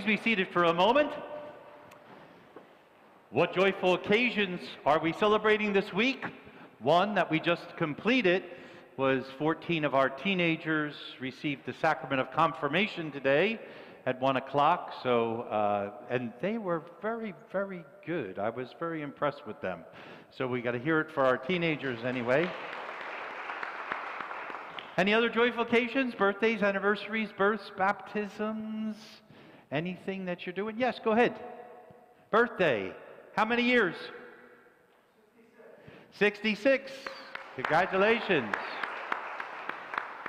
Please be seated for a moment. What joyful occasions are we celebrating this week? One that we just completed was 14 of our teenagers received the sacrament of confirmation today at 1 o'clock. So, uh, and they were very, very good. I was very impressed with them. So we got to hear it for our teenagers anyway. Any other joyful occasions? Birthdays, anniversaries, births, baptisms? Anything that you're doing? Yes, go ahead. Birthday. How many years? 66. 66. Congratulations.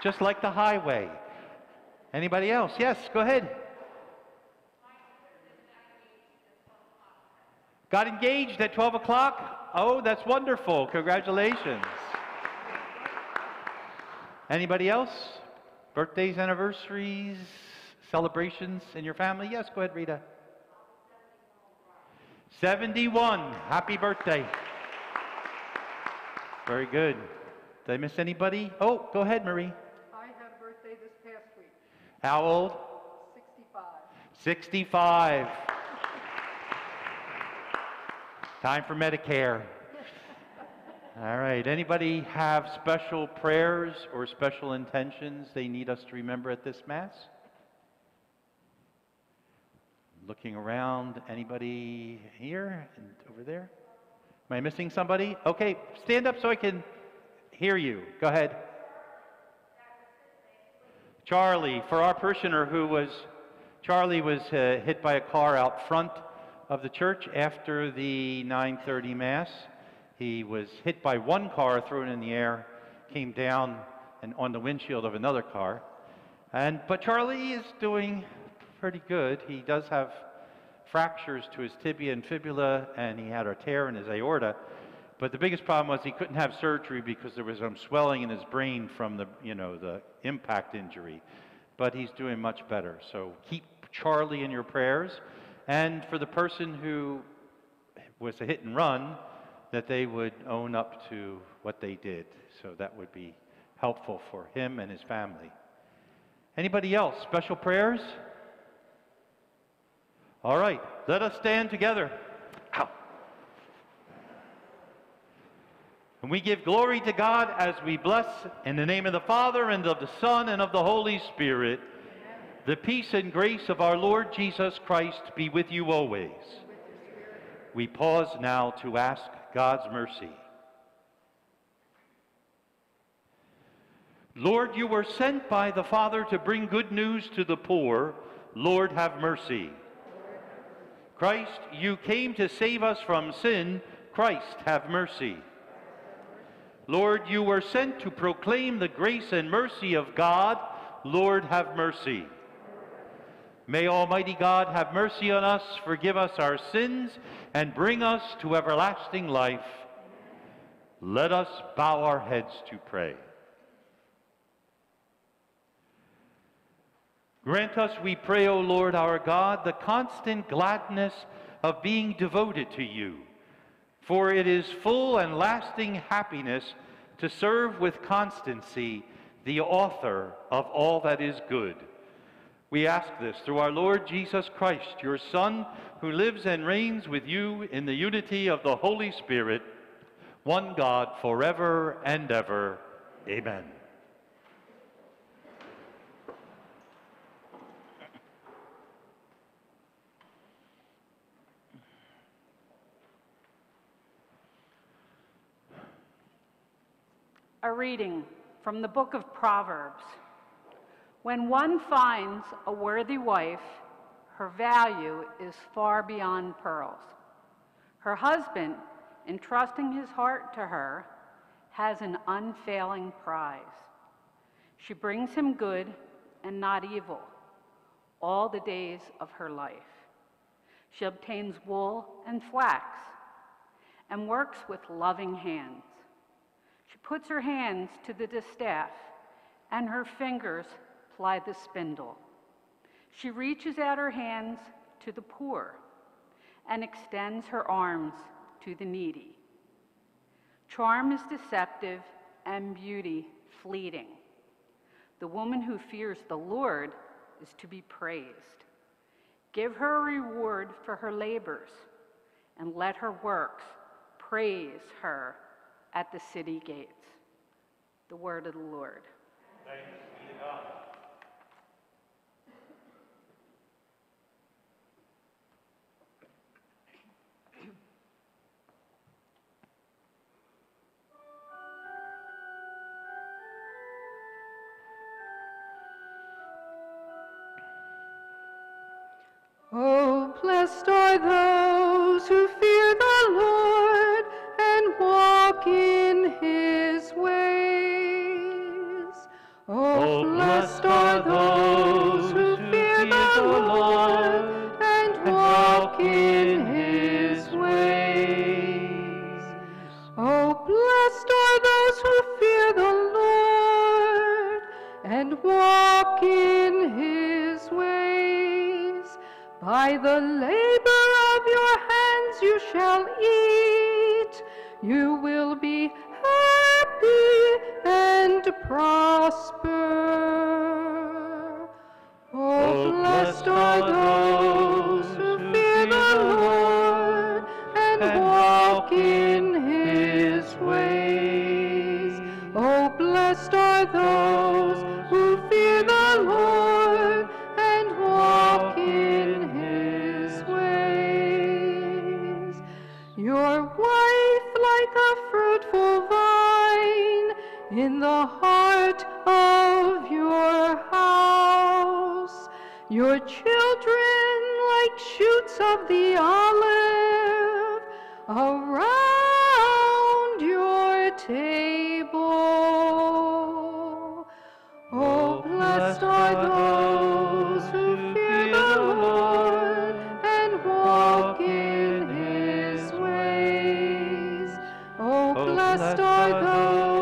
Just like the highway. Anybody else? Yes, go ahead. Got engaged at 12 o'clock? Oh, that's wonderful. Congratulations. Anybody else? Birthdays, anniversaries, celebrations in your family? Yes, go ahead, Rita. 71. Happy birthday. Very good. Did I miss anybody? Oh, go ahead, Marie. I had a birthday this past week, How old? 65. 65. Time for Medicare. All right. Anybody have special prayers or special intentions they need us to remember at this Mass? Looking around, anybody here and over there? Am I missing somebody? Okay, stand up so I can hear you. Go ahead. Charlie, for our parishioner who was, Charlie was uh, hit by a car out front of the church after the 9:30 Mass. He was hit by one car, thrown in the air, came down and on the windshield of another car. And but Charlie is doing pretty good. He does have fractures to his tibia and fibula, and he had a tear in his aorta. But the biggest problem was he couldn't have surgery because there was some swelling in his brain from the, you know, the impact injury. But he's doing much better. So keep Charlie in your prayers. And for the person who was a hit and run, that they would own up to what they did. So that would be helpful for him and his family. Anybody else? Special prayers? All right, let us stand together. Ow. And we give glory to God as we bless in the name of the Father and of the Son and of the Holy Spirit. The peace and grace of our Lord Jesus Christ be with you always. We pause now to ask God's mercy. Lord, you were sent by the Father to bring good news to the poor. Lord, have mercy. Christ, you came to save us from sin. Christ, have mercy. Lord, you were sent to proclaim the grace and mercy of God. Lord, have mercy. May Almighty God have mercy on us, forgive us our sins, and bring us to everlasting life. Let us bow our heads to pray. Grant us, we pray, O Lord our God, the constant gladness of being devoted to you, for it is full and lasting happiness to serve with constancy the author of all that is good. We ask this through our Lord Jesus Christ, your Son, who lives and reigns with you in the unity of the Holy Spirit, one God, forever and ever. Amen. A reading from the book of Proverbs. When one finds a worthy wife, her value is far beyond pearls. Her husband, entrusting his heart to her, has an unfailing prize. She brings him good and not evil all the days of her life. She obtains wool and flax and works with loving hands. She puts her hands to the distaff and her fingers ply the spindle. She reaches out her hands to the poor and extends her arms to the needy. Charm is deceptive and beauty fleeting. The woman who fears the Lord is to be praised. Give her a reward for her labors, and let her works praise her at the city gates. The word of the Lord. Oh, blessed are those who blessed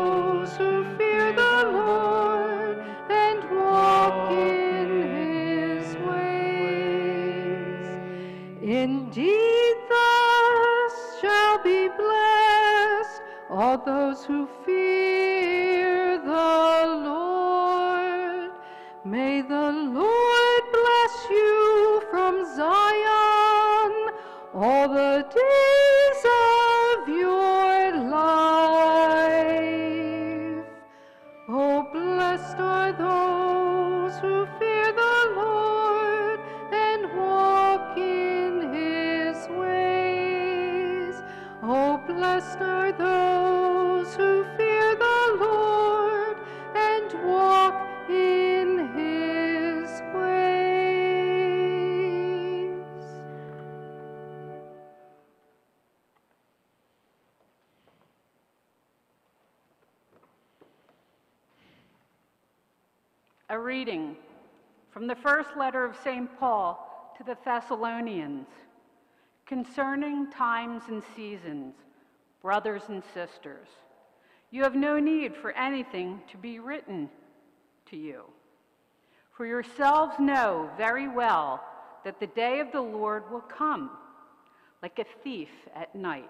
first letter of St. Paul to the Thessalonians concerning times and seasons, brothers and sisters. You have no need for anything to be written to you. For yourselves know very well that the day of the Lord will come like a thief at night.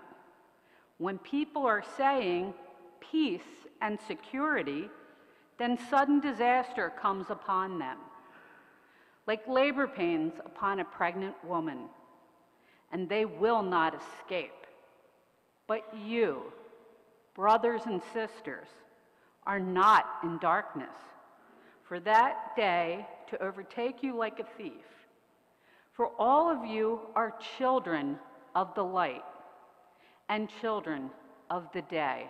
When people are saying peace and security, then sudden disaster comes upon them, like labor pains upon a pregnant woman, and they will not escape. But you, brothers and sisters, are not in darkness, for that day to overtake you like a thief. For all of you are children of the light and children of the day.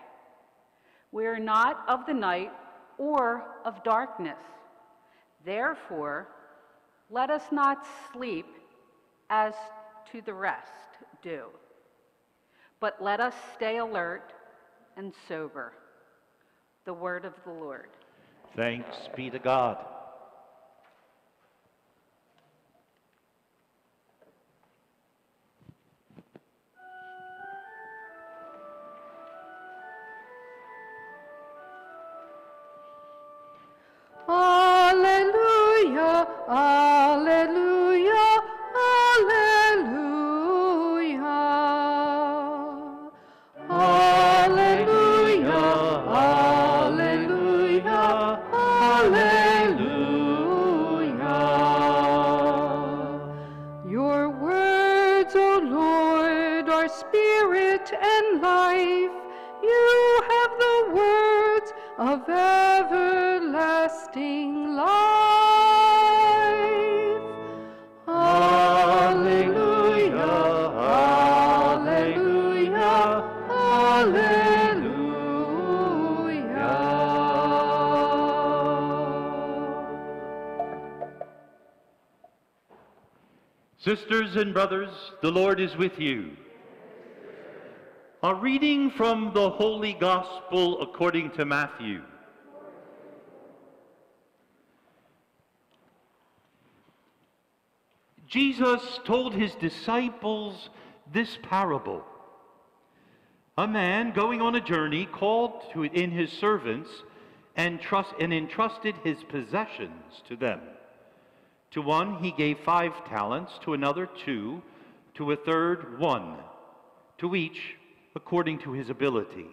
We are not of the night or of darkness. Therefore, let us not sleep as to the rest do, but let us stay alert and sober. The word of the Lord. Thanks be to God. Sisters and brothers, the Lord is with you. A reading from the Holy Gospel according to Matthew. Jesus told his disciples this parable. A man going on a journey called to in his servants and, trust, and entrusted his possessions to them. To one he gave five talents, to another two, to a third one, to each according to his ability.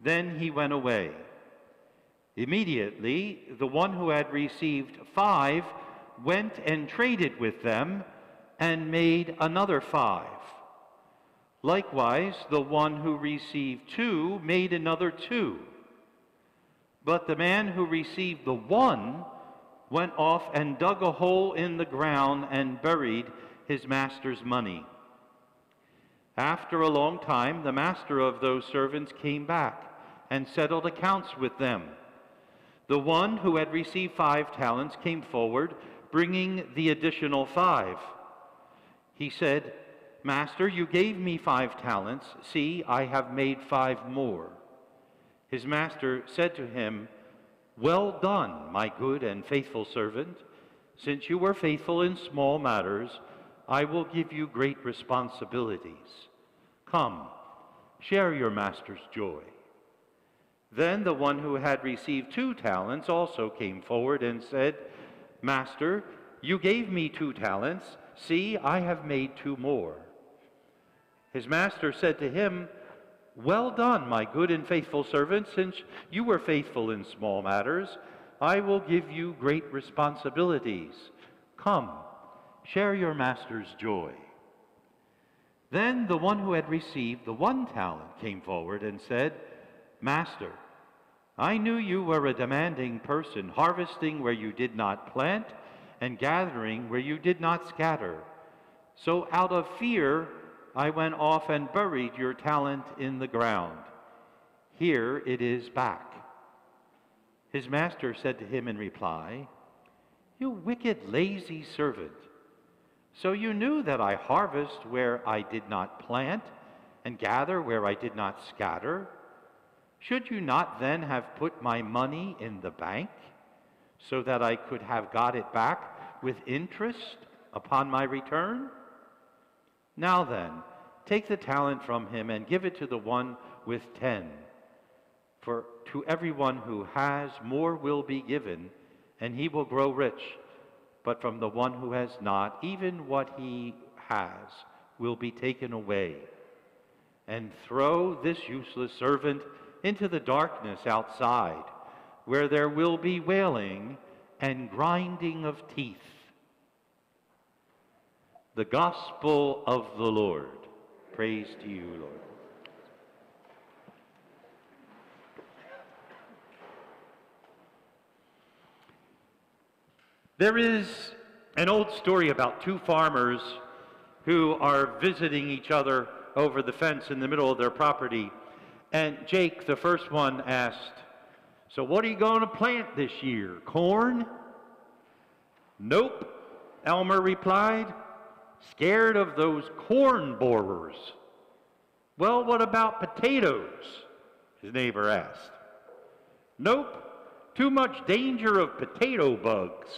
Then he went away. Immediately, the one who had received five went and traded with them and made another five. Likewise, the one who received two made another two. But the man who received the one went off and dug a hole in the ground and buried his master's money. After a long time, the master of those servants came back and settled accounts with them. The one who had received five talents came forward, bringing the additional five. He said, Master, you gave me five talents. See, I have made five more. His master said to him, Well done, my good and faithful servant. Since you were faithful in small matters, I will give you great responsibilities. Come, share your master's joy. Then the one who had received two talents also came forward and said, Master, you gave me two talents. See, I have made two more. His master said to him, Well done, my good and faithful servant. Since you were faithful in small matters, I will give you great responsibilities. Come, share your master's joy. Then the one who had received the one talent came forward and said, Master, I knew you were a demanding person, harvesting where you did not plant and gathering where you did not scatter. So out of fear, I went off and buried your talent in the ground. Here it is back. His master said to him in reply, You wicked, lazy servant. So you knew that I harvest where I did not plant and gather where I did not scatter. Should you not then have put my money in the bank so that I could have got it back with interest upon my return? Now then, take the talent from him and give it to the one with ten. For to everyone who has, more will be given, and he will grow rich. But from the one who has not, even what he has will be taken away. And throw this useless servant into the darkness outside, where there will be wailing and grinding of teeth. The Gospel of the Lord. Praise to you, Lord. There is an old story about two farmers who are visiting each other over the fence in the middle of their property. And Jake, the first one, asked, So, what are you going to plant this year? Corn? Nope, Elmer replied. Scared of those corn borers. Well, what about potatoes? His neighbor asked. Nope, too much danger of potato bugs,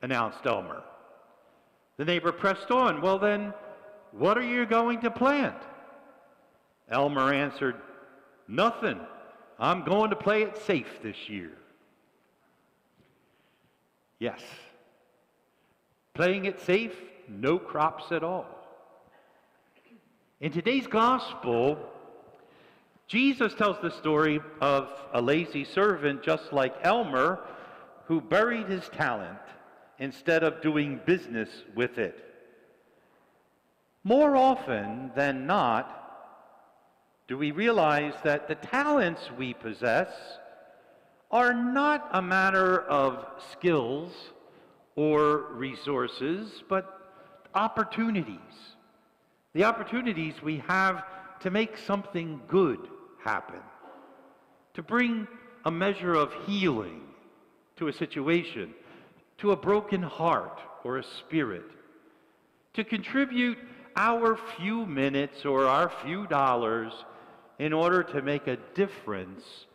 announced Elmer. The neighbor pressed on. Well, then, what are you going to plant? Elmer answered, Nothing. I'm going to play it safe this year. Yes. Playing it safe, no crops at all. In today's gospel, Jesus tells the story of a lazy servant just like Elmer who buried his talent instead of doing business with it. More often than not, do we realize that the talents we possess are not a matter of skills or resources, but opportunities. The opportunities we have to make something good happen, to bring a measure of healing to a situation, to a broken heart or a spirit, to contribute our few minutes or our few dollars in order to make a difference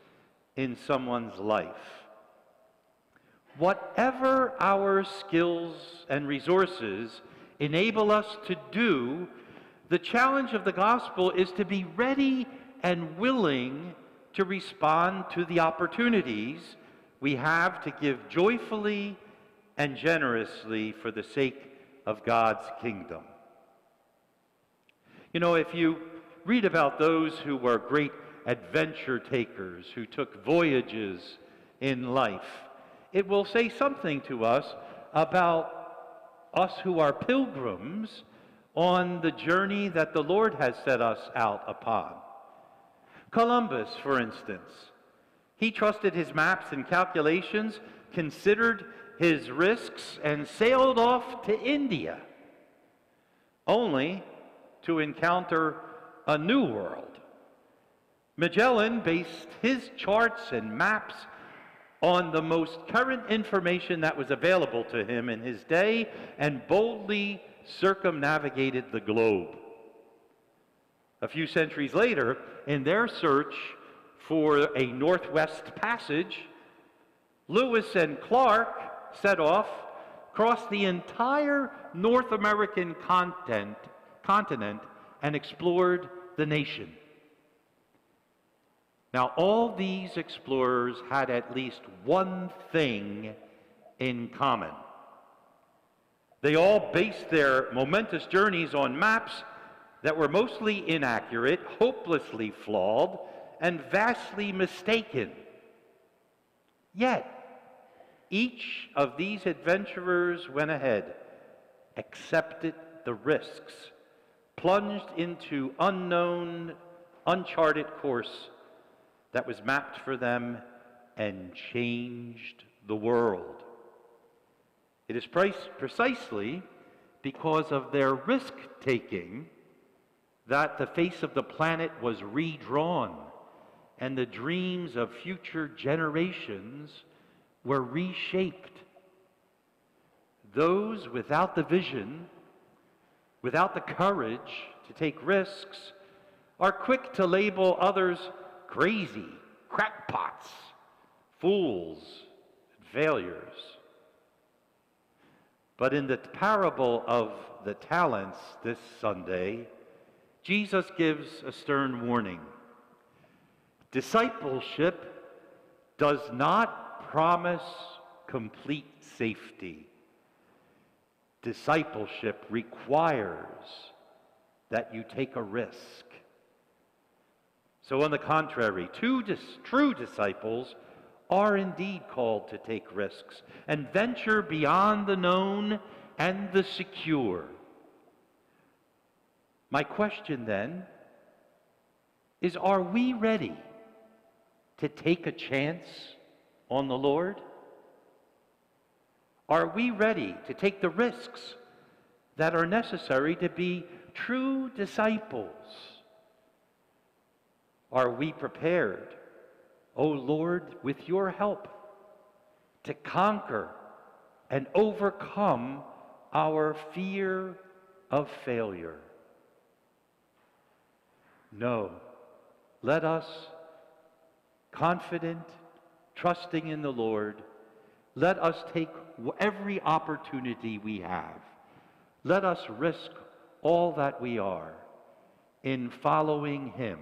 in someone's life. Whatever our skills and resources enable us to do, the challenge of the gospel is to be ready and willing to respond to the opportunities we have to give joyfully and generously for the sake of God's kingdom. You know, if you read about those who were great adventure takers, who took voyages in life, it will say something to us about us who are pilgrims on the journey that the Lord has set us out upon. Columbus, for instance, he trusted his maps and calculations, considered his risks, and sailed off to India, only to encounter a new world. Magellan based his charts and maps on the most current information that was available to him in his day and boldly circumnavigated the globe. A few centuries later, in their search for a northwest passage, Lewis and Clark set off, crossed the entire North American content, continent, and explored the nation. Now, all these explorers had at least one thing in common. They all based their momentous journeys on maps that were mostly inaccurate, hopelessly flawed, and vastly mistaken. Yet, each of these adventurers went ahead, accepted the risks, plunged into unknown, uncharted course that was mapped for them and changed the world. It is precisely because of their risk taking that the face of the planet was redrawn and the dreams of future generations were reshaped. Those without the vision, without the courage to take risks, are quick to label others crazy, crackpots, fools, failures. But in the parable of the talents this Sunday, Jesus gives a stern warning. Discipleship does not promise complete safety. Discipleship requires that you take a risk. So, on the contrary, dis- true disciples are indeed called to take risks and venture beyond the known and the secure. My question then is Are we ready to take a chance on the Lord? Are we ready to take the risks that are necessary to be true disciples? Are we prepared O Lord, with your help, to conquer and overcome our fear of failure. No, let us, confident, trusting in the Lord, let us take every opportunity we have. Let us risk all that we are in following Him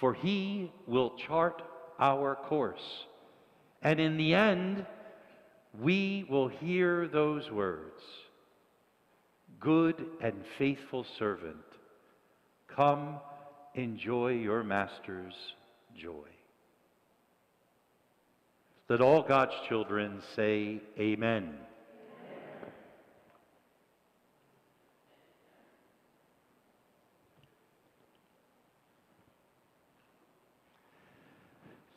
for he will chart our course. And in the end, we will hear those words Good and faithful servant, come enjoy your master's joy. Let all God's children say, Amen.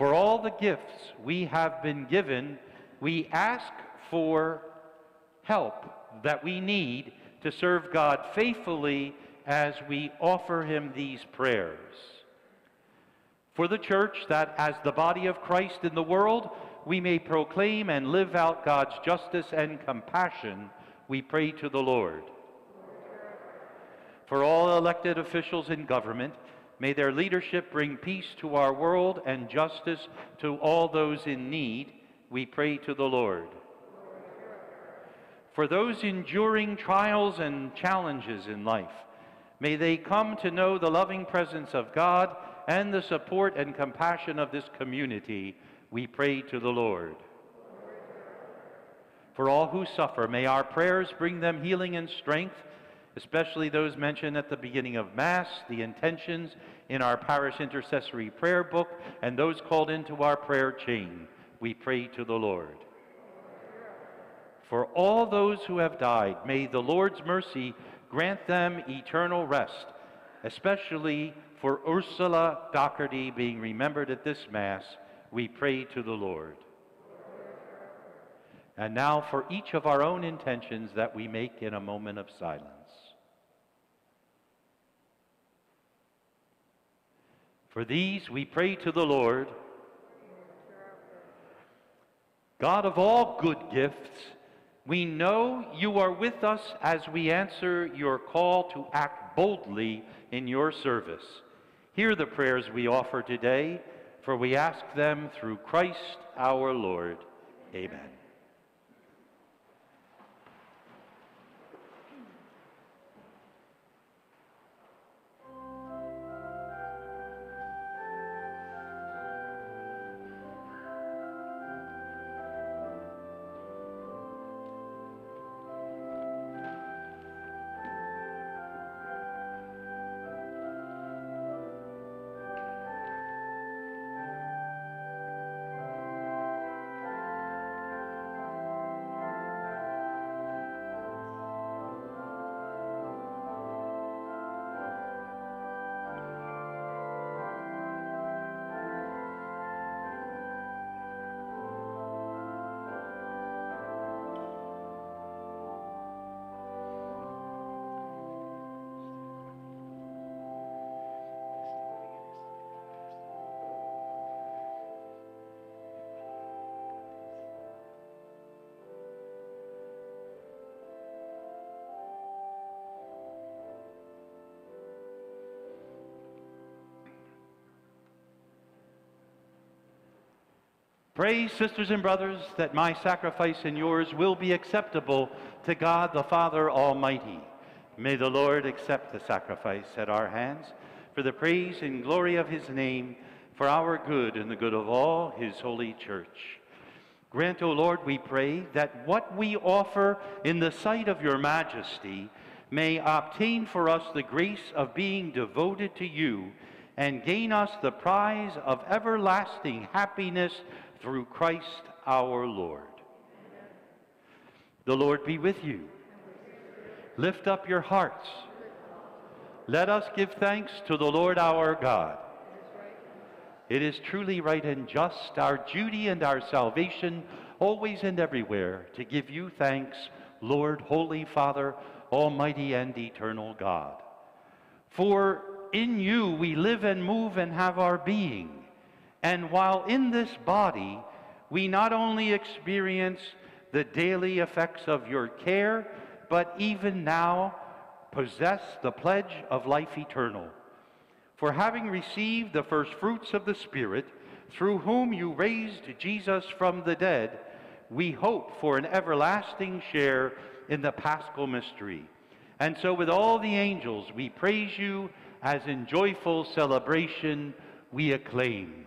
for all the gifts we have been given, we ask for help that we need to serve God faithfully as we offer Him these prayers. For the church, that as the body of Christ in the world, we may proclaim and live out God's justice and compassion, we pray to the Lord. For all elected officials in government, may their leadership bring peace to our world and justice to all those in need. We pray to the Lord. For those enduring trials and challenges in life, may they come to know the loving presence of God and the support and compassion of this community. We pray to the Lord. For all who suffer, may our prayers bring them healing and strength especially those mentioned at the beginning of Mass, the intentions in our parish intercessory prayer book, and those called into our prayer chain. We pray to the Lord. For all those who have died, may the Lord's mercy grant them eternal rest, especially for Ursula Doherty being remembered at this Mass. We pray to the Lord. And now for each of our own intentions that we make in a moment of silence. For these we pray to the Lord. God of all good gifts, we know you are with us as we answer your call to act boldly in your service. Hear the prayers we offer today, for we ask them through Christ our Lord. Amen. Pray, sisters and brothers, that my sacrifice and yours will be acceptable to God the Father Almighty. May the Lord accept the sacrifice at our hands for the praise and glory of his name, for our good and the good of all his holy church. Grant, O Lord, we pray, that what we offer in the sight of your majesty may obtain for us the grace of being devoted to you and gain us the prize of everlasting happiness through Christ our Lord. The Lord be with you. Lift up your hearts. Let us give thanks to the Lord our God. It is truly right and just, our duty and our salvation, always and everywhere, to give you thanks, Lord, Holy Father, Almighty and eternal God. For in you we live and move and have our being. And while in this body, we not only experience the daily effects of your care, but even now possess the pledge of life eternal. For having received the first fruits of the Spirit, through whom you raised Jesus from the dead, we hope for an everlasting share in the paschal mystery. And so, with all the angels, we praise you as in joyful celebration we acclaim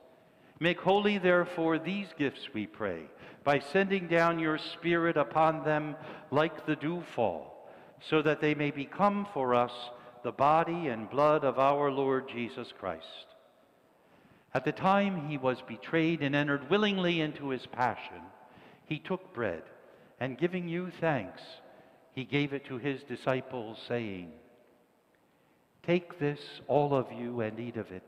Make holy, therefore, these gifts, we pray, by sending down your Spirit upon them like the dewfall, so that they may become for us the body and blood of our Lord Jesus Christ. At the time he was betrayed and entered willingly into his passion, he took bread, and giving you thanks, he gave it to his disciples, saying, Take this, all of you, and eat of it,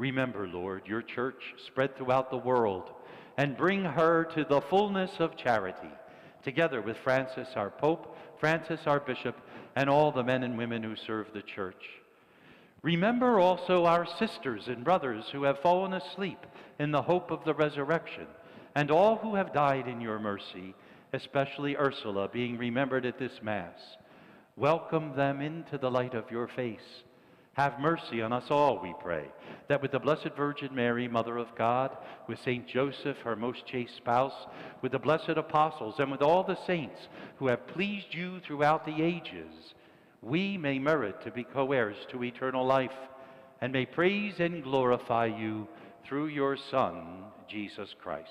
Remember, Lord, your church spread throughout the world and bring her to the fullness of charity, together with Francis, our Pope, Francis, our Bishop, and all the men and women who serve the church. Remember also our sisters and brothers who have fallen asleep in the hope of the resurrection, and all who have died in your mercy, especially Ursula, being remembered at this Mass. Welcome them into the light of your face. Have mercy on us all, we pray, that with the Blessed Virgin Mary, Mother of God, with Saint Joseph, her most chaste spouse, with the blessed apostles, and with all the saints who have pleased you throughout the ages, we may merit to be co heirs to eternal life, and may praise and glorify you through your Son, Jesus Christ.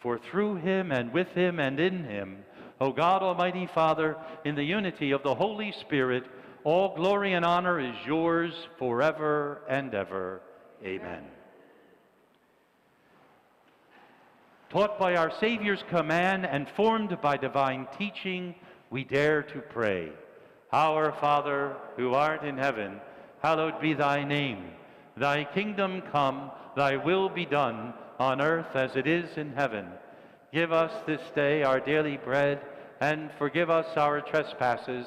For through him and with him and in him, O God Almighty Father, in the unity of the Holy Spirit, all glory and honor is yours forever and ever. Amen. Taught by our Savior's command and formed by divine teaching, we dare to pray. Our Father, who art in heaven, hallowed be thy name. Thy kingdom come, thy will be done, on earth as it is in heaven. Give us this day our daily bread, and forgive us our trespasses,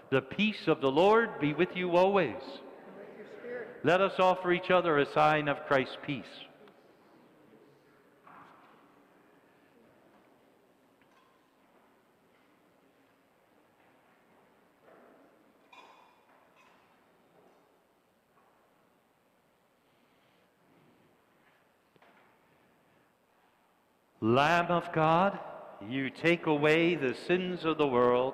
The peace of the Lord be with you always. Let us offer each other a sign of Christ's peace. Lamb of God, you take away the sins of the world,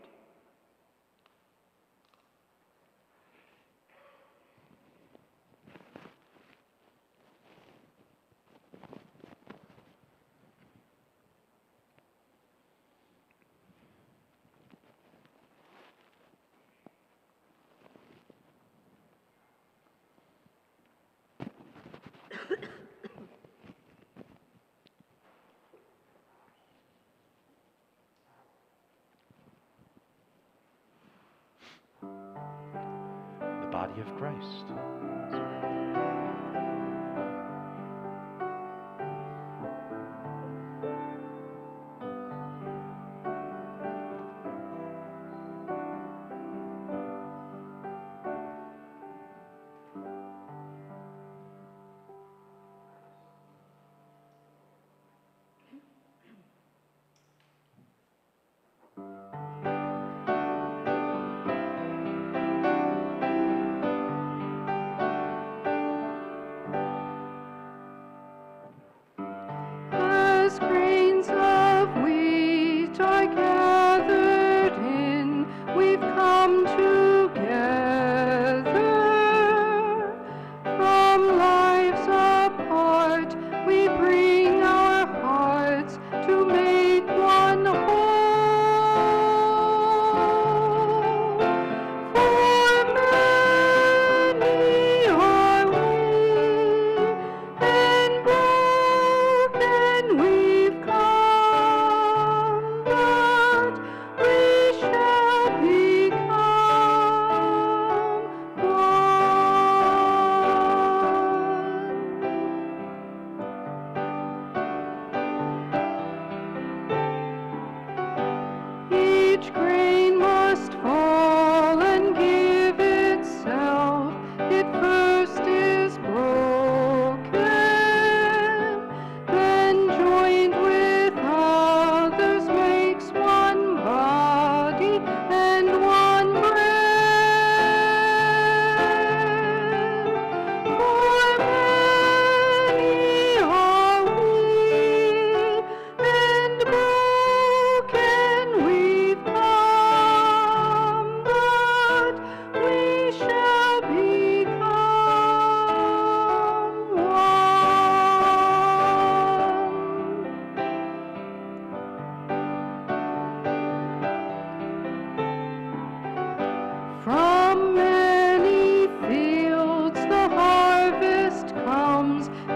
The body of Christ.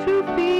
to feel.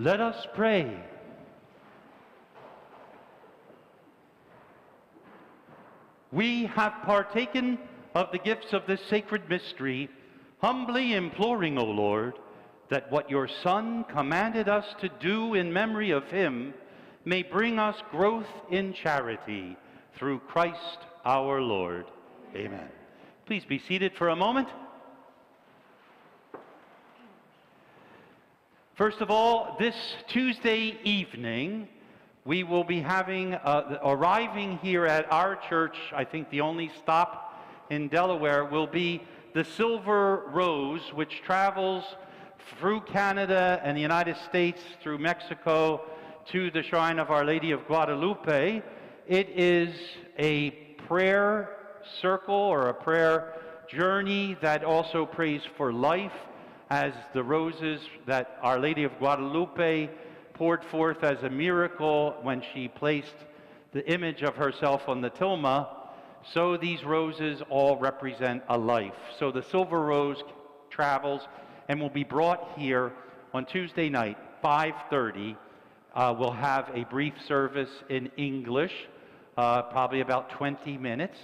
Let us pray. We have partaken of the gifts of this sacred mystery, humbly imploring, O Lord, that what your Son commanded us to do in memory of him may bring us growth in charity through Christ our Lord. Amen. Please be seated for a moment. First of all, this Tuesday evening, we will be having, uh, arriving here at our church, I think the only stop in Delaware will be the Silver Rose, which travels through Canada and the United States, through Mexico, to the Shrine of Our Lady of Guadalupe. It is a prayer circle or a prayer journey that also prays for life as the roses that Our Lady of Guadalupe poured forth as a miracle when she placed the image of herself on the tilma, so these roses all represent a life. So the silver rose travels and will be brought here on Tuesday night, 5:30. Uh, we'll have a brief service in English, uh, probably about 20 minutes,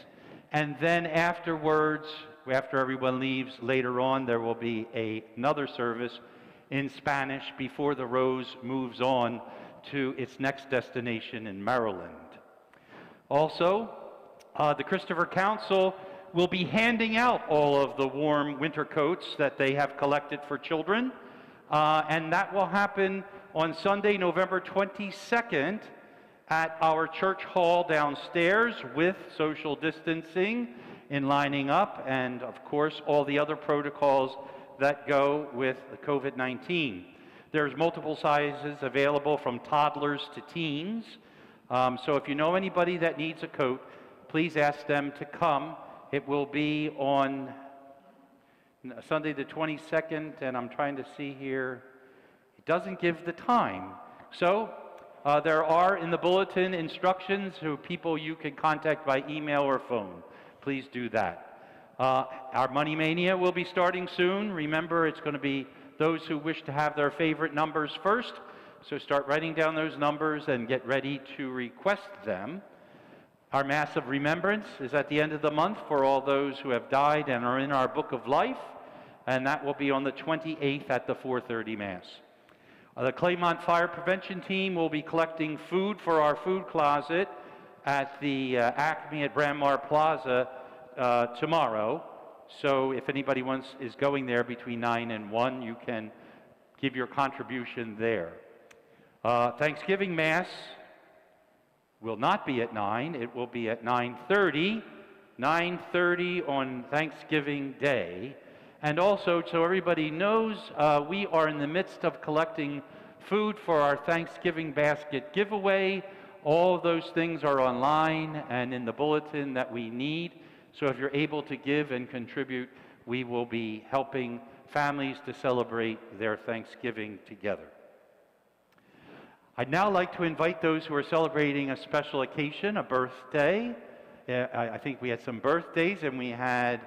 and then afterwards, after everyone leaves, later on there will be a, another service in Spanish before the Rose moves on to its next destination in Maryland. Also, uh, the Christopher Council will be handing out all of the warm winter coats that they have collected for children, uh, and that will happen on Sunday, November 22nd at our church hall downstairs with social distancing in lining up and, of course, all the other protocols that go with COVID-19. There's multiple sizes available from toddlers to teens. Um, so if you know anybody that needs a coat, please ask them to come. It will be on Sunday the 22nd, and I'm trying to see here. It doesn't give the time. So uh, there are in the bulletin instructions who people you can contact by email or phone. Please do that. Uh, our Money Mania will be starting soon. Remember, it's going to be those who wish to have their favorite numbers first. So start writing down those numbers and get ready to request them. Our Mass of Remembrance is at the end of the month for all those who have died and are in our Book of Life, and that will be on the 28th at the 4:30 Mass. Uh, the Claymont Fire Prevention Team will be collecting food for our food closet at the uh, Acme at Bryn Mawr Plaza uh, tomorrow. So if anybody wants is going there between 9 and 1, you can give your contribution there. Uh, Thanksgiving Mass will not be at 9. It will be at 9.30. 9.30 on Thanksgiving Day. And also, so everybody knows, uh, we are in the midst of collecting food for our Thanksgiving basket giveaway. All those things are online and in the bulletin that we need. So if you're able to give and contribute, we will be helping families to celebrate their Thanksgiving together. I'd now like to invite those who are celebrating a special occasion, a birthday. I think we had some birthdays and we had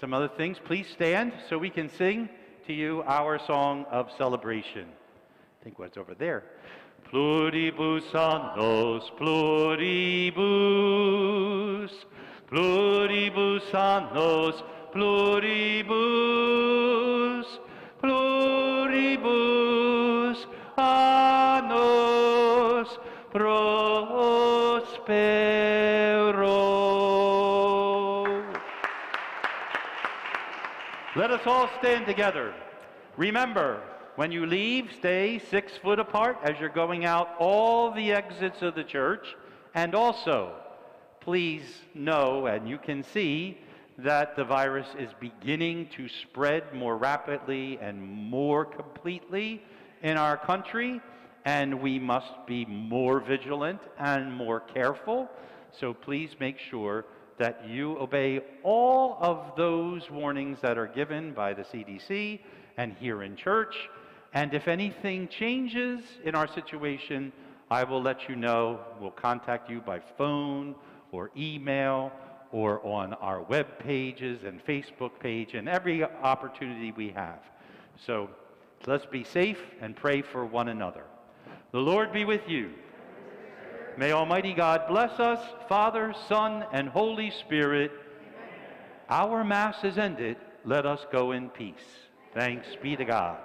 some other things. Please stand so we can sing to you our song of celebration. I think what's over there. Pluribus annos, pluribus, pluribus annos, pluribus, pluribus annos prospero. Let us all stand together. Remember, when you leave, stay six foot apart as you're going out all the exits of the church. And also, please know and you can see that the virus is beginning to spread more rapidly and more completely in our country, and we must be more vigilant and more careful. So please make sure that you obey all of those warnings that are given by the CDC and here in church. And if anything changes in our situation, I will let you know. We'll contact you by phone or email or on our web pages and Facebook page and every opportunity we have. So Let's be safe and pray for one another. The Lord be with you. May Almighty God bless us, Father, Son, and Holy Spirit. Our Mass is ended. Let us go in peace. Thanks be to God.